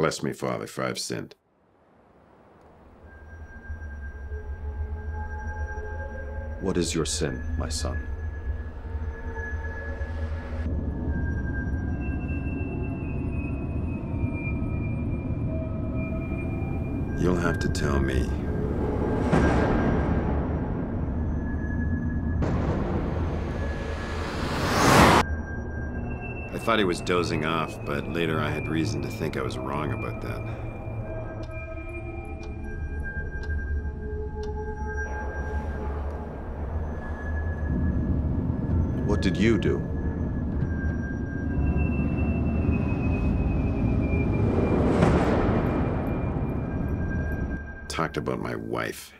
Bless me, Father, for I've sinned. What is your sin, my son? You'll have to tell me. Thought he was dozing off, but later I had reason to think I was wrong about that. What did you do? Talked about my wife.